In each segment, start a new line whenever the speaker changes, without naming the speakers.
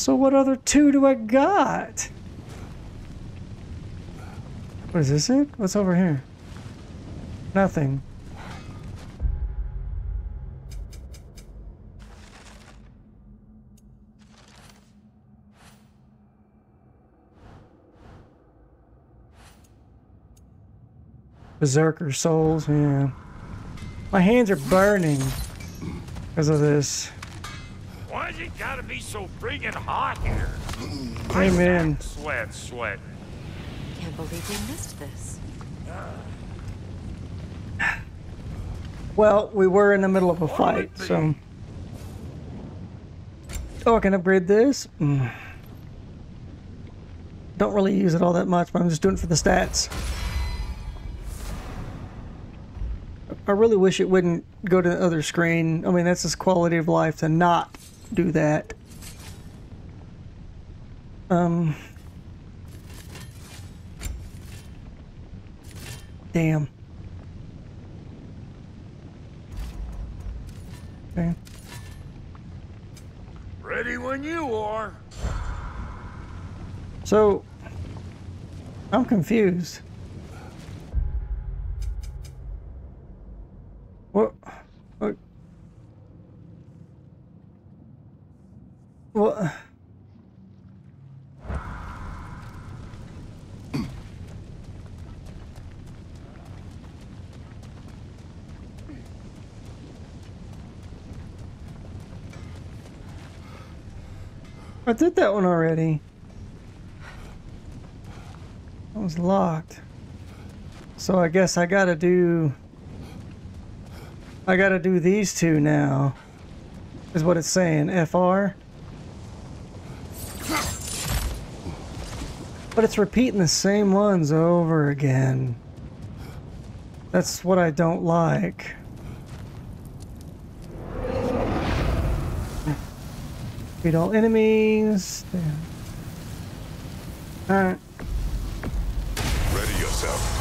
So what other two do I got? What is this it? What's over here? Nothing. Berserker souls, yeah. My hands are burning because of this.
Why's it gotta be so friggin' hot here?
Amen.
Sweat, sweat.
Can't believe we missed this.
Well, we were in the middle of a fight, so. Oh, I can upgrade this? Mm. Don't really use it all that much, but I'm just doing it for the stats. I really wish it wouldn't go to the other screen. I mean, that's just quality of life to not do that. Um. Damn. Okay.
Ready when you are.
So, I'm confused. What? What? What? I did that one already. That was locked. So I guess I gotta do... I gotta do these two now. Is what it's saying. FR. But it's repeating the same ones over again. That's what I don't like. Beat all enemies. Alright.
Ready yourself.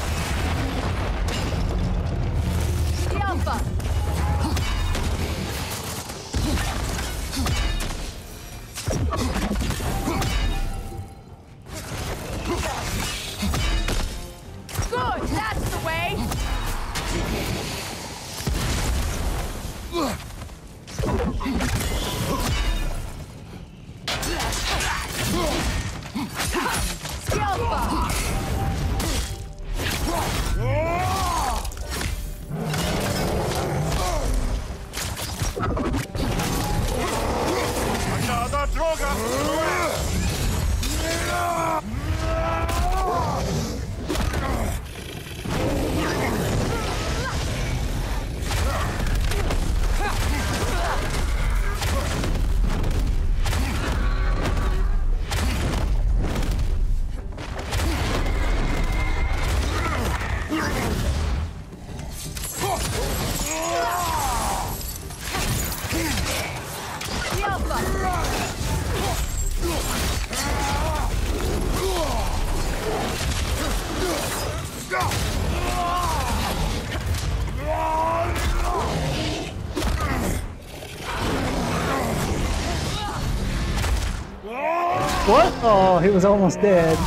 Was almost dead.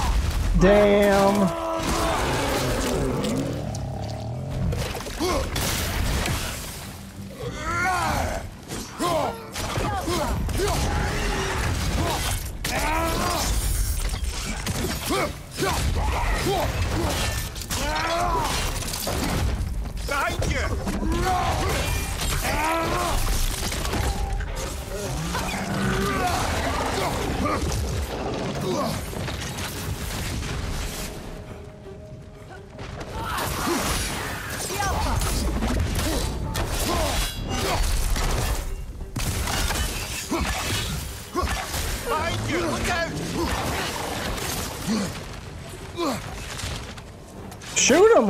Damn.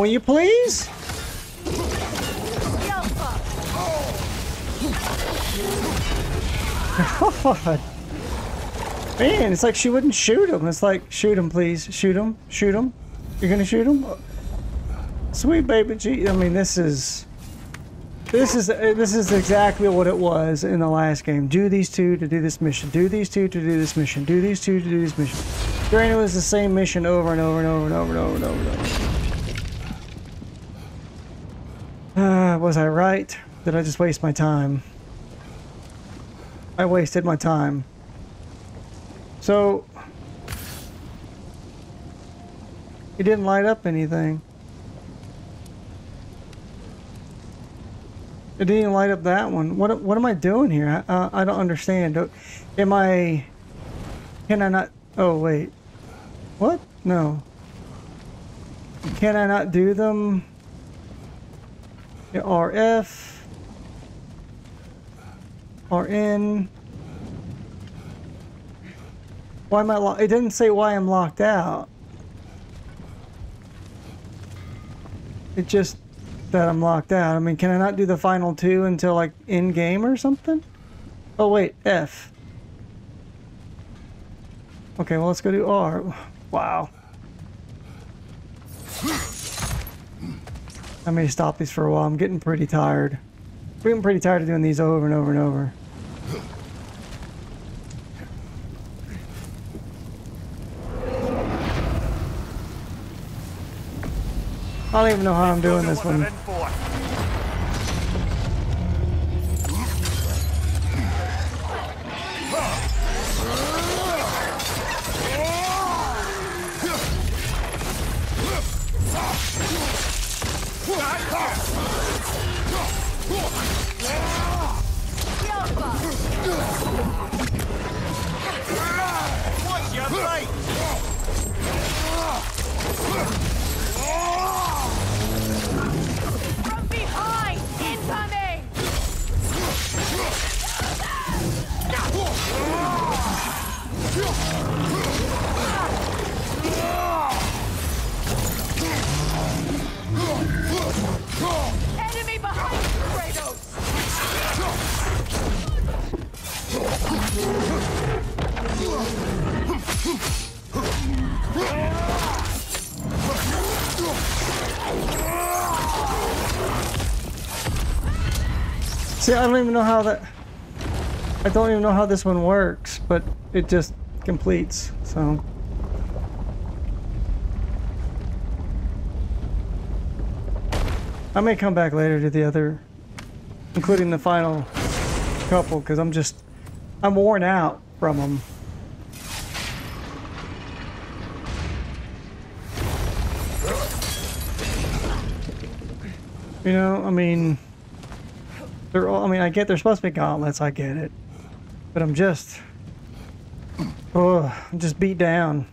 Will you please? Man, it's like she wouldn't shoot him. It's like, shoot him, please. Shoot him. Shoot him. You're gonna shoot him? Sweet baby G. I mean, this is. This is this is exactly what it was in the last game. Do these two to do this mission. Do these two to do this mission. Do these two to do this mission. Granted, it was the same mission over and over and over and over and over and over. And over. Was I right? Did I just waste my time? I wasted my time. So it didn't light up anything. It didn't light up that one. What what am I doing here? I, uh, I don't understand. Am I? Can I not? Oh wait. What? No. Can I not do them? RF. RN. Why am I locked? It didn't say why I'm locked out. It just that I'm locked out. I mean, can I not do the final two until like in game or something? Oh wait, F. Okay, well let's go to R. Wow. I may stop these for a while. I'm getting pretty tired. I'm getting pretty tired of doing these over and over and over. I don't even know how I'm doing this one. See, I don't even know how that. I don't even know how this one works, but it just completes. So. I may come back later to the other, including the final couple, because I'm just, I'm worn out from them. You know, I mean. They're all, I mean, I get they're supposed to be gauntlets, I get it. But I'm just, oh, I'm just beat down.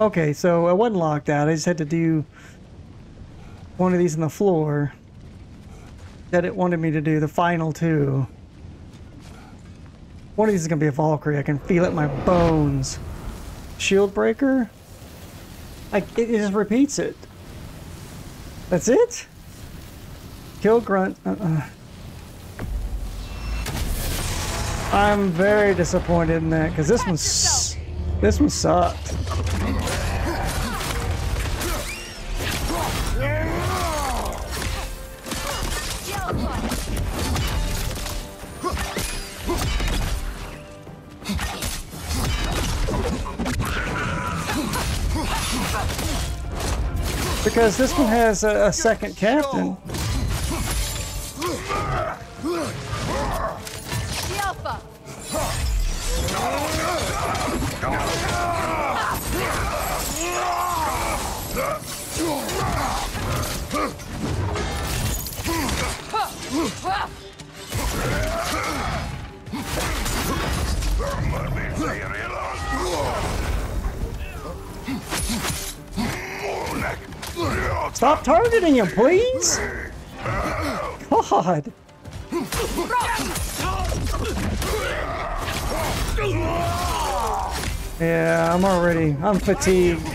Okay, so I wasn't locked out. I just had to do one of these on the floor that it wanted me to do, the final two. One of these is going to be a Valkyrie. I can feel it in my bones. Shield breaker? It, it just repeats it. That's it? Kill grunt. Uh-uh. I'm very disappointed in that because this one's this one sucked. Because this one has a, a second captain. Stop targeting him, please. God. Yeah, I'm already. I'm fatigued.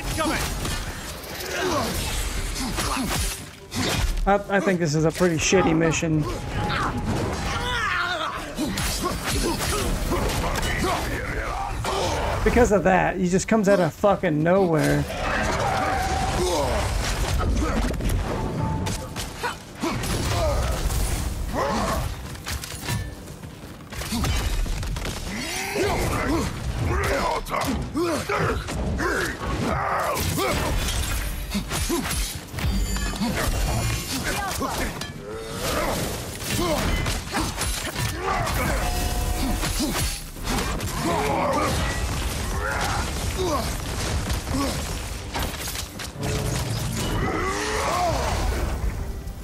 I, I think this is a pretty shitty mission. Because of that, he just comes out of fucking nowhere.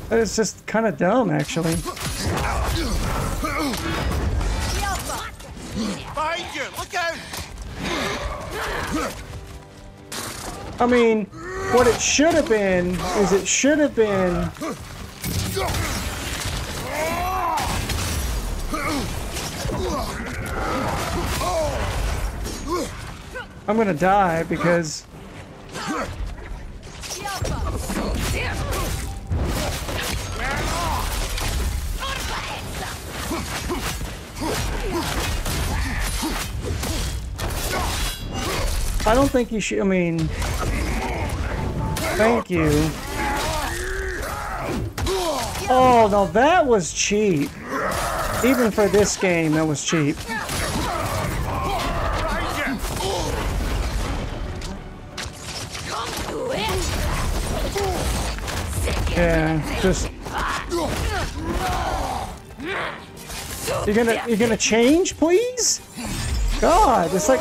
It's just kind of dumb, actually.
You! Look out!
I mean, what it should have been is it should have been I'm gonna die because I don't think you should. I mean, thank you. Oh no, that was cheap. Even for this game, that was cheap. Yeah, just. You're gonna you're gonna change, please? God, it's like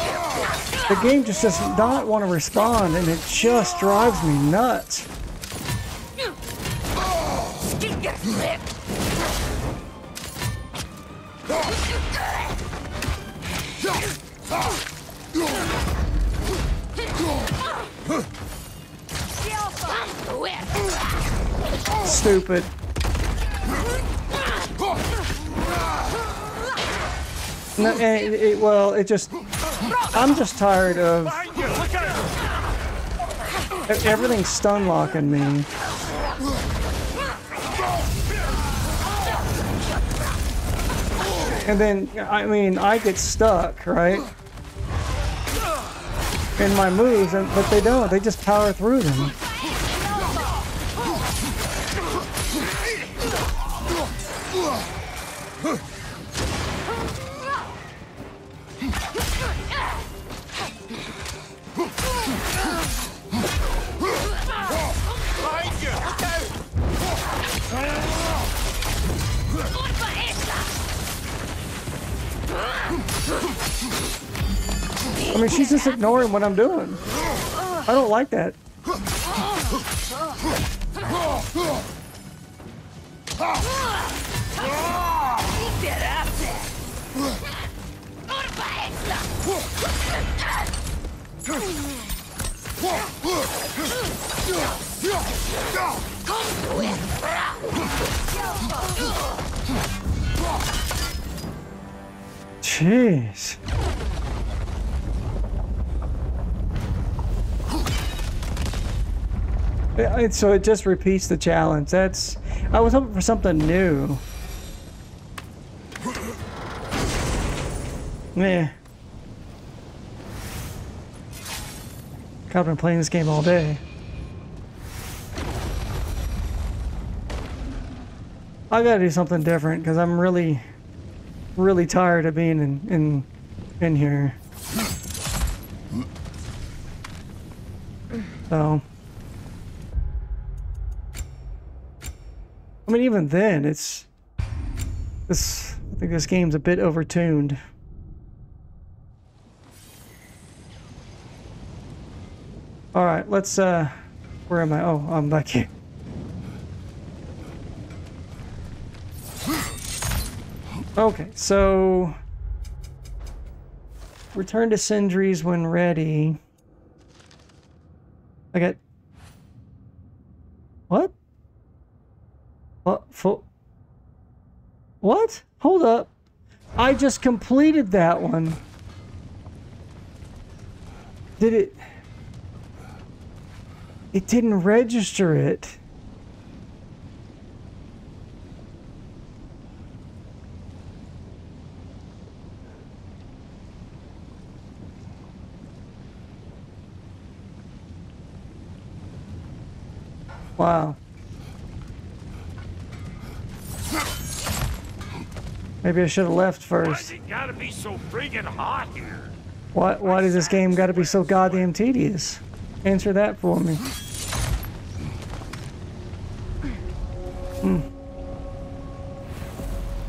the game just does not want to respond, and it just drives me nuts. Stupid. No, eh, it, it, well, it just. I'm just tired of
Behind you! Look out!
e- everything stun locking me. And then, I mean, I get stuck, right? In my moves, and, but they don't. They just power through them. I mean, she's just ignoring what I'm doing. I don't like that. Jeez. Yeah, it- So it just repeats the challenge. That's. I was hoping for something new. Yeah. God, I've been playing this game all day. I gotta do something different because I'm really, really tired of being in in in here. So. I mean, even then, it's this. I think this game's a bit overtuned. All right, let's. uh Where am I? Oh, I'm back here. Okay, so return to Sindri's when ready. I got what? What? For what? Hold up! I just completed that one. Did it? It didn't register it. Wow. Maybe I should have left first.
it gotta be so friggin' hot here?
Why, why does this game got to be so goddamn tedious? Answer that for me. Hmm.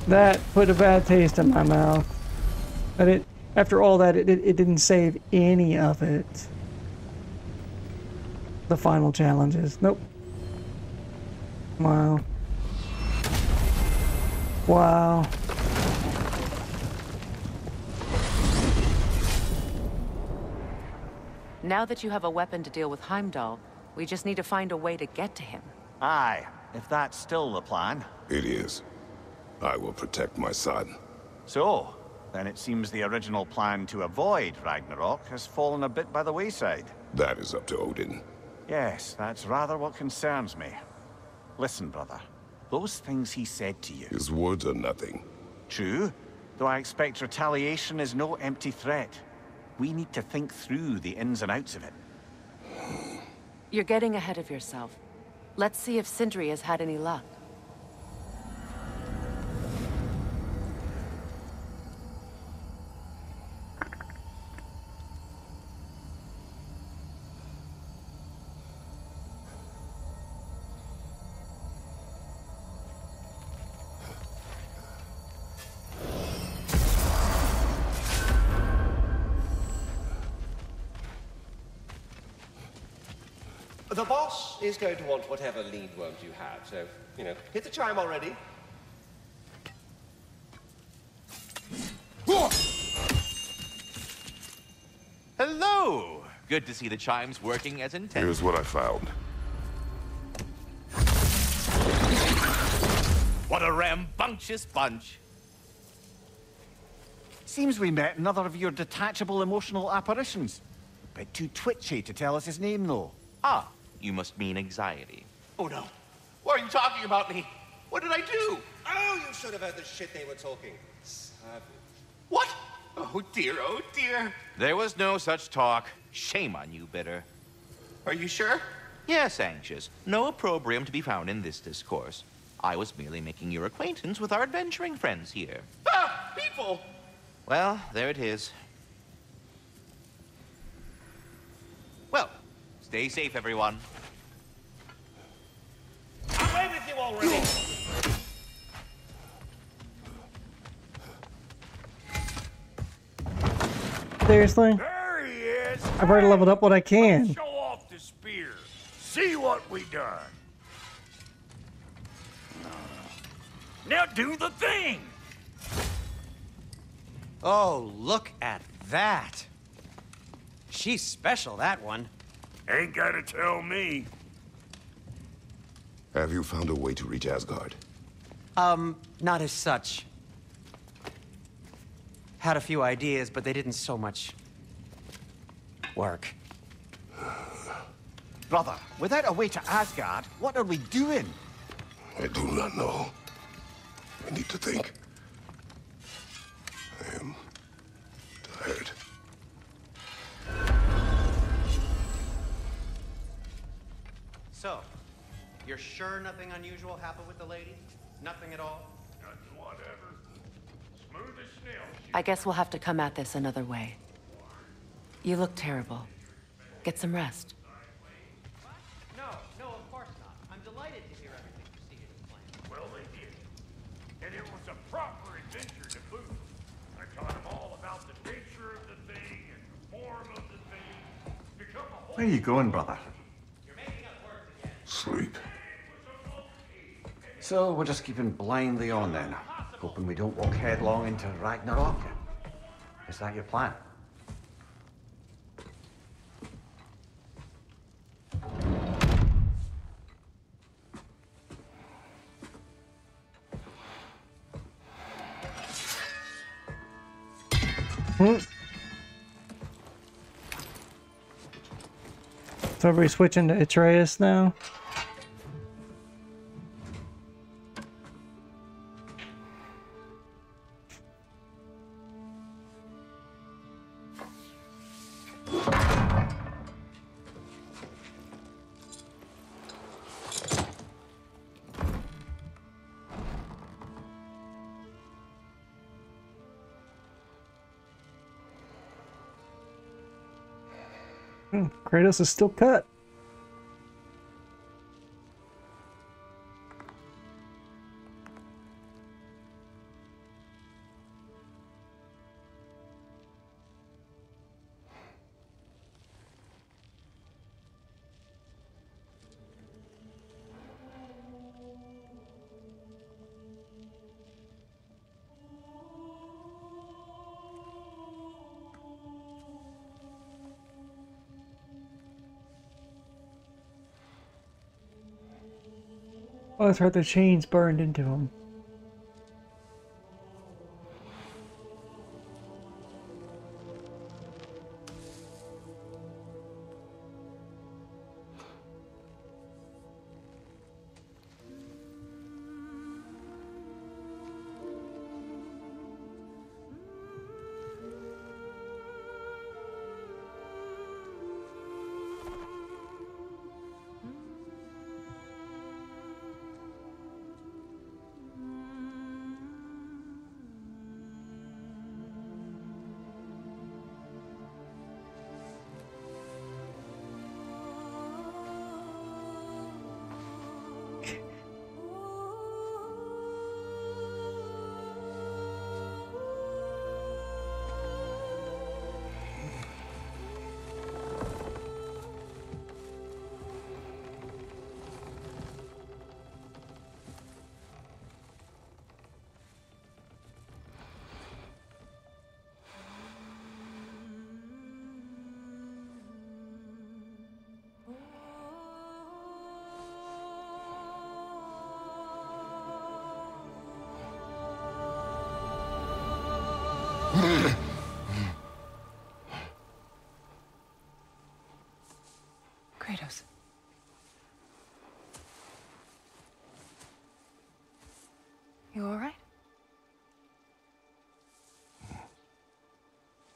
That put a bad taste in my mouth. But it, after all that, it, it, it didn't save any of it. The final challenges. Nope. Wow. Wow.
Now that you have a weapon to deal with Heimdall, we just need to find a way to get to him.
Aye, if that's still the plan.
It is. I will protect my son.
So, then it seems the original plan to avoid Ragnarok has fallen a bit by the wayside.
That is up to Odin.
Yes, that's rather what concerns me. Listen, brother. Those things he said to you.
His words are nothing.
True, though I expect retaliation is no empty threat. We need to think through the ins and outs of it.
You're getting ahead of yourself. Let's see if Sindri has had any luck.
The boss is going to want whatever lead worms you have, so, you know, hit the chime already.
Hello! Good to see the chimes working as intended.
Here's what I found.
What a rambunctious bunch.
Seems we met another of your detachable emotional apparitions. A Bit too twitchy to tell us his name, though.
Ah, you must mean anxiety.
Oh no. What are you talking about me? What did I do? Oh, you should have heard the shit they were talking. Savage. What? Oh dear, oh dear.
There was no such talk. Shame on you, Bitter.
Are you sure?
Yes, Anxious. No opprobrium to be found in this discourse. I was merely making your acquaintance with our adventuring friends here.
Ah, people!
Well, there it is. Well, stay safe, everyone.
Away with you already!
Seriously?
There he is!
I've already leveled up what I can.
Show off the spear. See what we done. Now do the thing!
Oh, look at that. She's special, that one.
Ain't gotta tell me.
Have you found a way to reach Asgard?
Um, not as such. Had a few ideas, but they didn't so much work.
Brother, without a way to Asgard, what are we doing?
I do not know. I need to think.
So, you're sure nothing unusual happened with the lady? Nothing at all?
Nothing whatever. Smooth as snail.
I guess we'll have to come at this another way. You look terrible. Get some rest.
No, no, of course not. I'm delighted to hear everything proceeded as planned.
Well, they did. And it was a proper adventure to boot. I taught them all about the nature of the thing and the form of the thing. Become
Where are you going, brother?
Sleep.
So we're just keeping blindly on then, hoping we don't walk headlong into Ragnarok. Is that your plan? Hmm.
So are we switching to Atreus now? Kratos is still cut. Oh, that's right. The chains burned into him.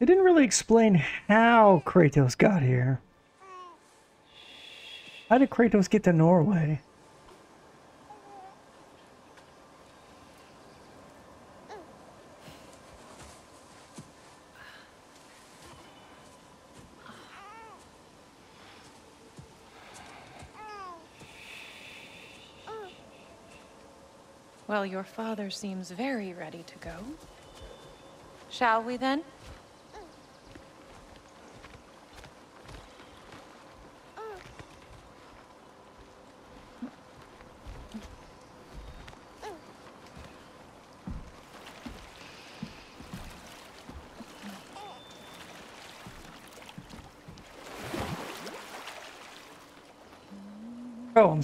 They didn't really explain how Kratos got here. How did Kratos get to Norway?
Well, your father seems very ready to go. Shall we then?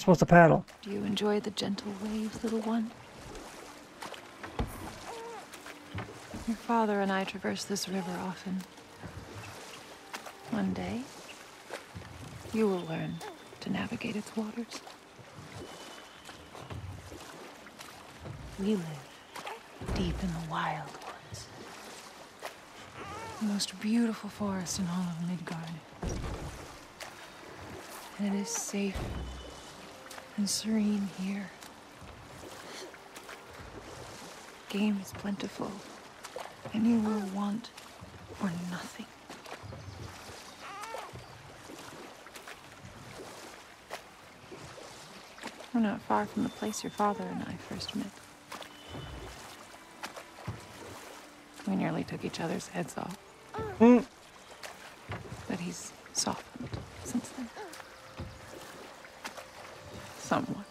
Supposed to paddle.
Do you enjoy the gentle waves, little one? Your father and I traverse this river often. One day, you will learn to navigate its waters. We live deep in the wild woods. The most beautiful forest in all of Midgard. And it is safe and serene here. Game is plentiful, and you will want for nothing. We're not far from the place your father and I first met. We nearly took each other's heads off. But he's softened since then. Somewhat.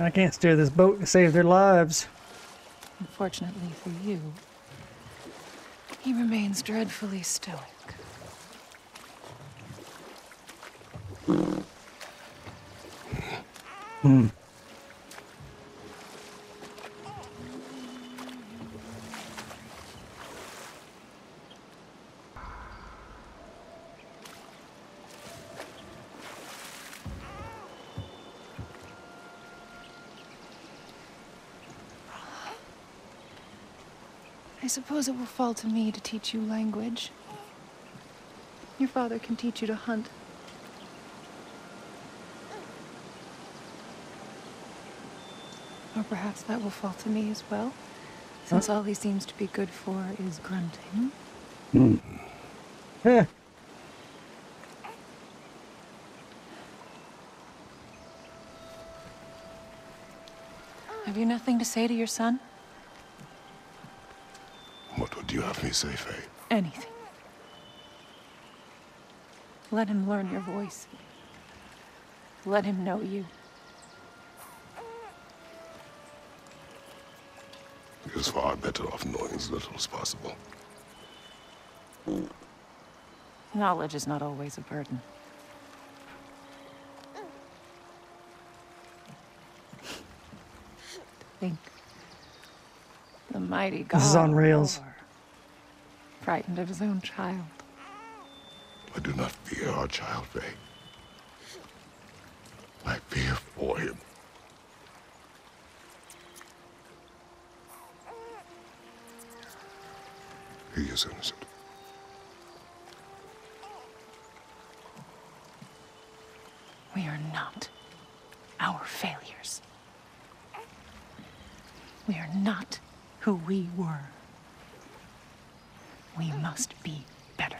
I can't steer this boat to save their lives.
Unfortunately for you, he remains dreadfully stoic.
Hmm.
suppose it will fall to me to teach you language. Your father can teach you to hunt. Or perhaps that will fall to me as well, since huh? all he seems to be good for is grunting.
Mm.
Huh. Have you nothing to say to your son?
Me say, Faye? Eh?
Anything. Let him learn your voice. Let him know you.
He is far better off knowing as little as possible.
Knowledge is not always a burden. Think. The mighty God.
This is on rails.
Frightened of his own child.
I do not fear our child, Faye. I fear for him. He is innocent.
We are not our failures. We are not who we were. We must be better.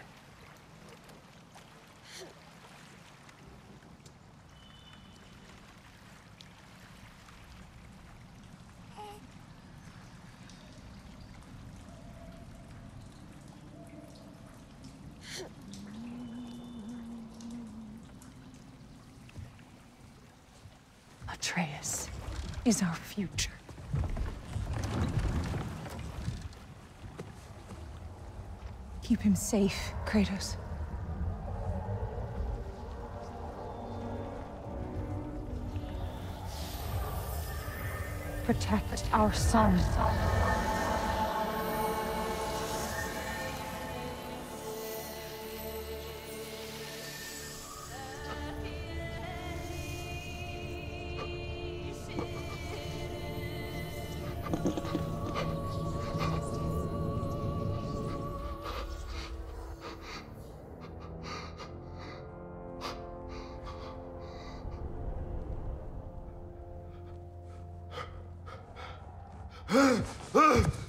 Atreus is our future. Keep him safe, Kratos. Protect our son. Ah! Ah!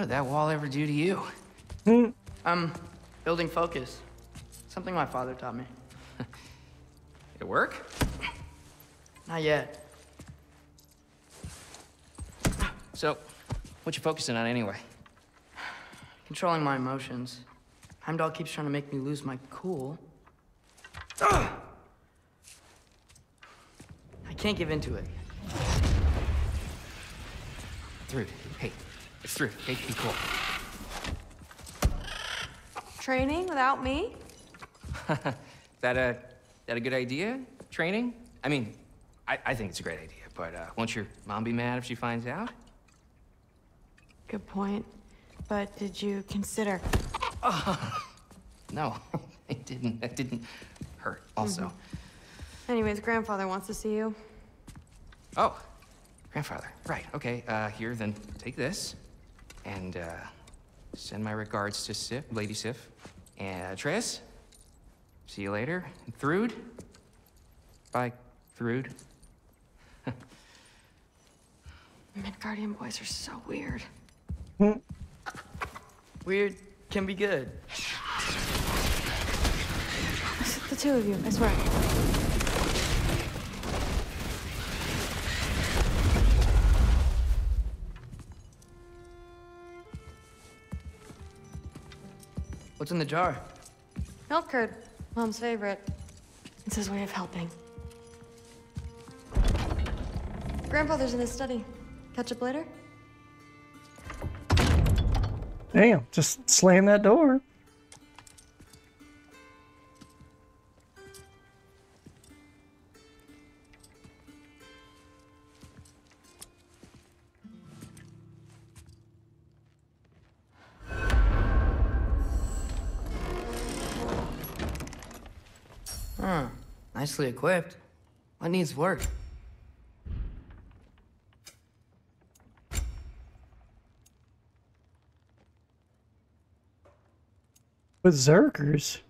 What did that wall ever do to you?
Um, building focus. Something my father taught me.
It work?
Not yet.
So, what you focusing on anyway?
Controlling my emotions. Heimdall keeps trying to make me lose my cool. I can't give into it.
Thrud, hey, it's Thrud. Hey, be cool.
Training without me?
that a that a good idea? Training? I mean, I, I think it's a great idea, but uh, won't your mom be mad if she finds out?
Good point. But did you consider?
No, it didn't. That didn't hurt. Also,
Anyways, grandfather wants to see you.
oh, grandfather. Right. Okay. Uh, here, then take this, and uh, send my regards to Sif, Lady Sif, and Atreus. See you later. Thrud. Bye, Thrud.
Midgardian boys are so weird.
Weird can be good.
The two of you, I swear.
What's in the jar?
Milk curd, mom's favorite. It's his way of helping. Grandfather's in his study. Catch up later?
Damn, just slam that door.
Nicely equipped. What needs work?
Berserkers.